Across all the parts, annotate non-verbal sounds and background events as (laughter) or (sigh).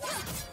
Yeah! (laughs)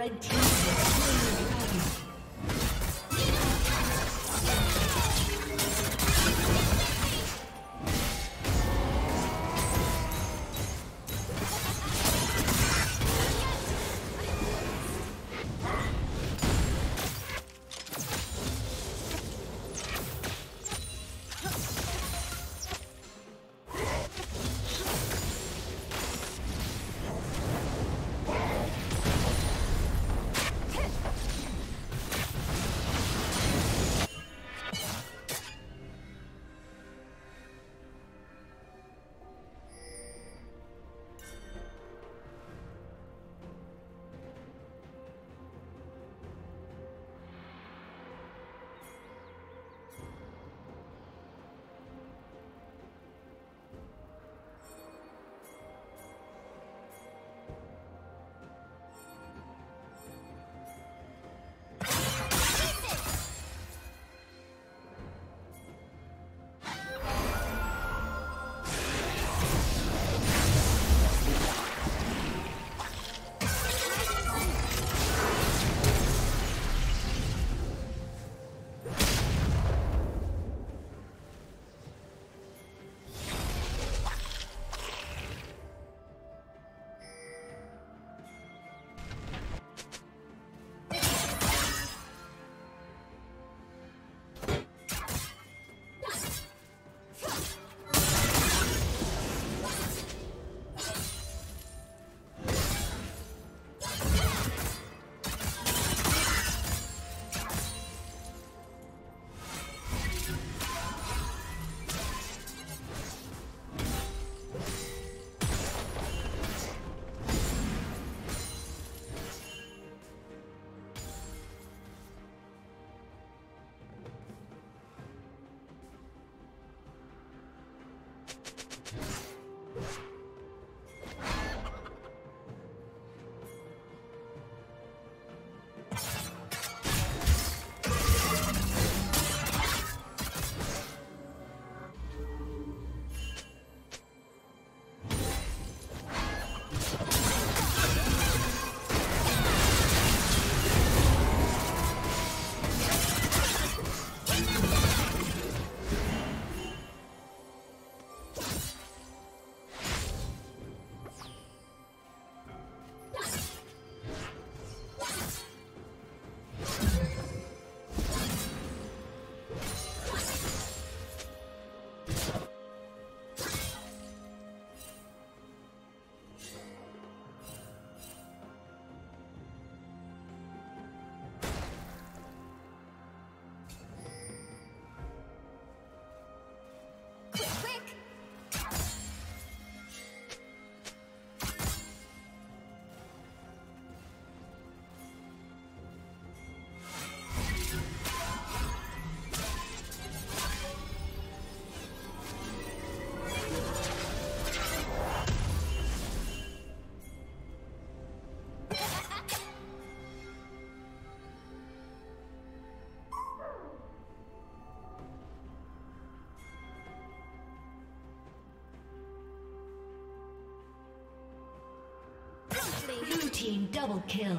Red team double kill.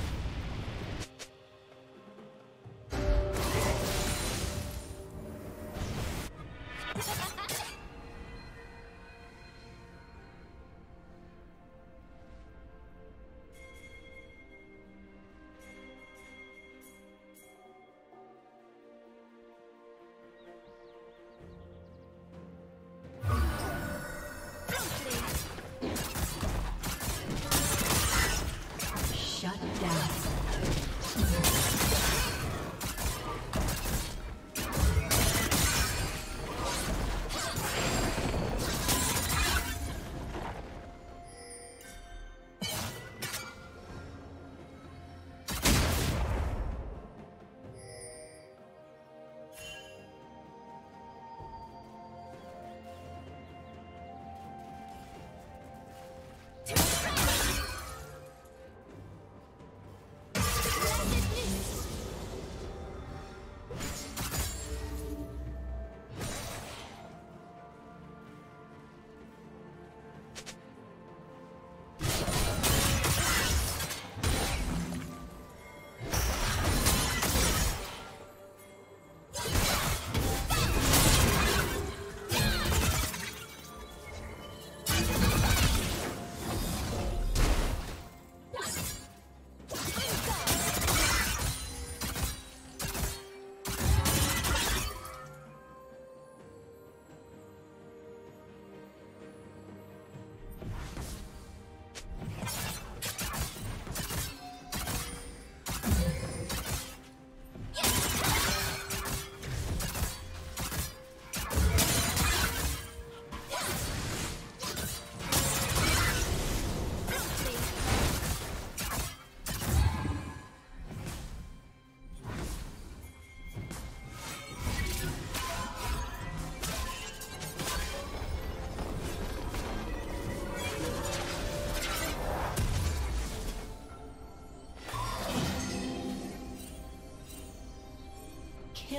Shut down.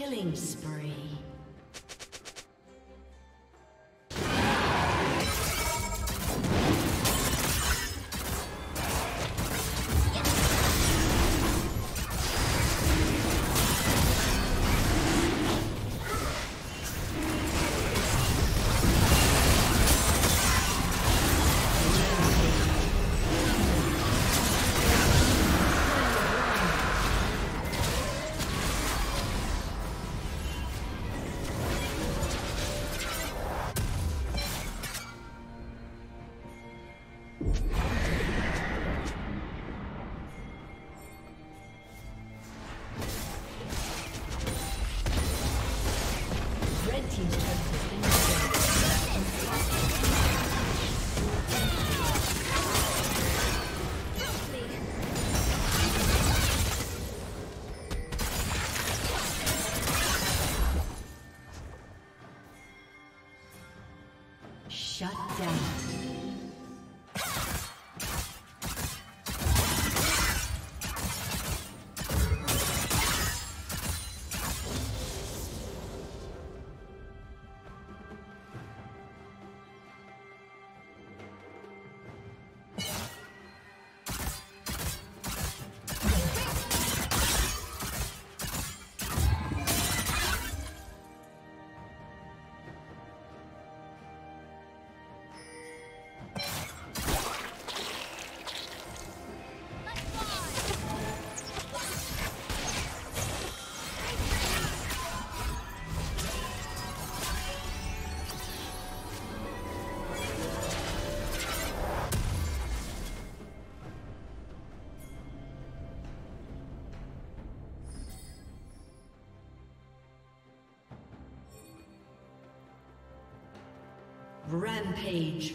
Killing spree. Rampage.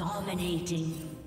Dominating.